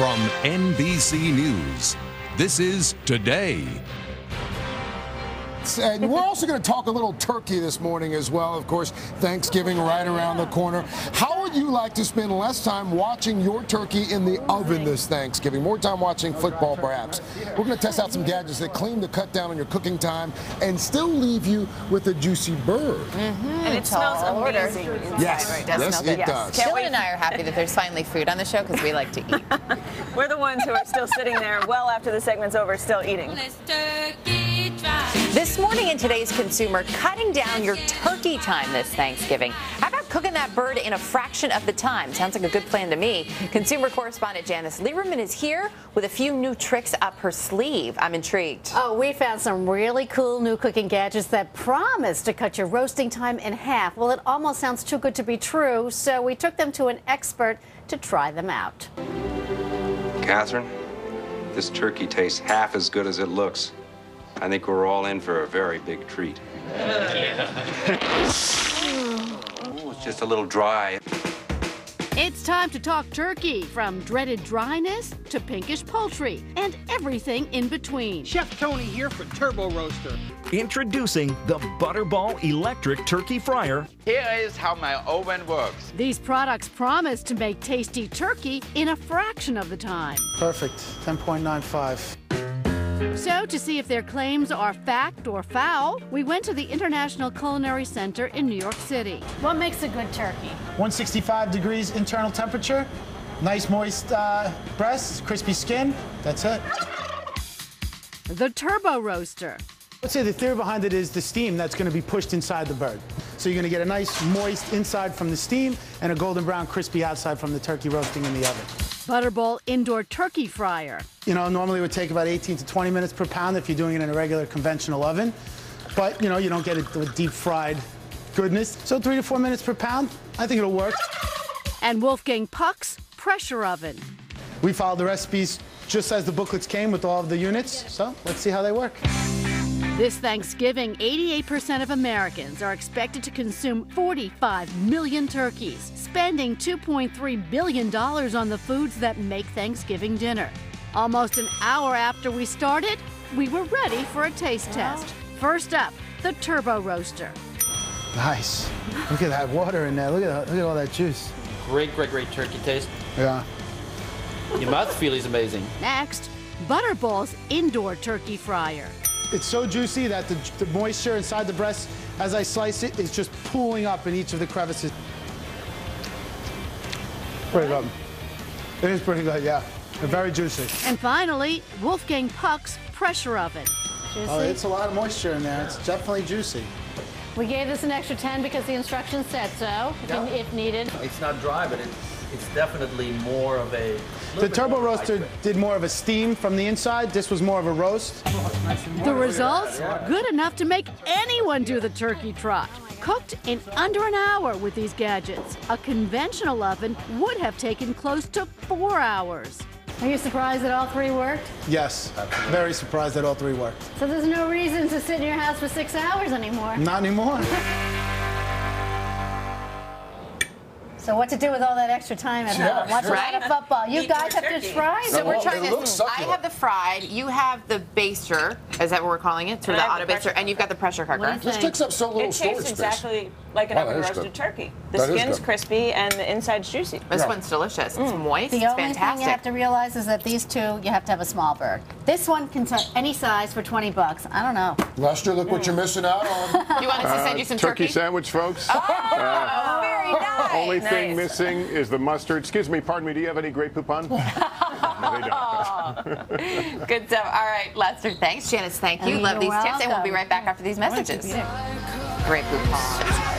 From NBC News, this is Today. And we're also going to talk a little turkey this morning as well. Of course, Thanksgiving right around the corner. How would you like to spend less time watching your turkey in the oven this Thanksgiving? More time watching football, perhaps. We're going to test out some gadgets that claim to cut down on your cooking time and still leave you with a juicy bird. Mm-hmm. And it smells amazing inside Yes, right yes, now. it does. Can't Dylan wait. and I are happy that there's finally food on the show because we like to eat. We're the ones who are still sitting there well after the segment's over, still eating. This morning in today's consumer, cutting down your turkey time this Thanksgiving. How about cooking that bird in a fraction of the time? Sounds like a good plan to me. Consumer correspondent Janice Lieberman is here with a few new tricks up her sleeve. I'm intrigued. Oh, we found some really cool new cooking gadgets that promise to cut your roasting time in half. Well, it almost sounds too good to be true, so we took them to an expert to try them out. Catherine, this turkey tastes half as good as it looks. I think we're all in for a very big treat. Ooh, it's just a little dry. It's time to talk turkey, from dreaded dryness to pinkish poultry and everything in between. Chef Tony here for Turbo Roaster. Introducing the Butterball Electric Turkey Fryer. Here is how my oven works. These products promise to make tasty turkey in a fraction of the time. Perfect. 10.95. So, to see if their claims are fact or foul, we went to the International Culinary Center in New York City. What makes a good turkey? 165 degrees internal temperature. Nice moist uh, breasts, crispy skin. That's it. The Turbo Roaster. Let's say the theory behind it is the steam that's going to be pushed inside the bird. So you're going to get a nice moist inside from the steam and a golden brown crispy outside from the turkey roasting in the oven. Butterball Indoor Turkey Fryer. You know, normally it would take about 18 to 20 minutes per pound if you're doing it in a regular conventional oven. But, you know, you don't get it with deep fried goodness. So three to four minutes per pound, I think it'll work. And Wolfgang Puck's Pressure Oven. We followed the recipes just as the booklets came with all of the units. So let's see how they work. This Thanksgiving, 88% of Americans are expected to consume 45 million turkeys, spending $2.3 billion on the foods that make Thanksgiving dinner. Almost an hour after we started, we were ready for a taste test. First up, the Turbo Roaster. Nice. Look at that water in there. Look at, look at all that juice. Great, great, great turkey taste. Yeah. Your mouthfeel is amazing. Next, Butterball's Indoor Turkey Fryer. It's so juicy that the, the moisture inside the breast, as I slice it, is just pooling up in each of the crevices. Pretty good. It is pretty good, yeah. They're very juicy. And finally, Wolfgang Puck's Pressure Oven. Oh, it's a lot of moisture in there. It's definitely juicy. We gave this an extra 10 because the instructions said so, if, Yeah. if needed. It's not dry, but it's, it's definitely more of a. The turbo roaster did more of a steam from the inside. This was more of a roast. The results? Good enough to make anyone do the turkey trot. Cooked in under an hour with these gadgets. A conventional oven would have taken close to four hours. Are you surprised that all three worked? Yes. Very surprised that all three worked. So there's no reason to sit in your house for six hours anymore. Not anymore. So what to do with all that extra time at Yeah, home? Watch sure. a lot of football. You Eat guys more have to try So it. we're Well, trying it this. I have the fried. You have the baster. Is that what we're calling it? Sort of And the I auto baster, pressure and you've got the pressure cooker. What do you This think? takes up so little It storage tastes space. exactly like an Oh, that oven is roasted good. turkey. The That is skin's crispy and the inside's juicy. This Yeah. one's delicious. It's mm. moist. The it's only thing you have to realize is that these two, you have to have a small bird. This one can touch any size for 20 bucks. I don't know. Lester, look what you're missing out on. you want us to send you some turkey, turkey? sandwich, folks. Oh, very nice. Only thing Nice. missing is the mustard. Excuse me, pardon me. Do you have any Grey Poupon? no, don't. Good stuff. All right, Lester. Thanks, Janice. Thank you. You're Love these tips, and we'll be right back after these messages. Great coupons.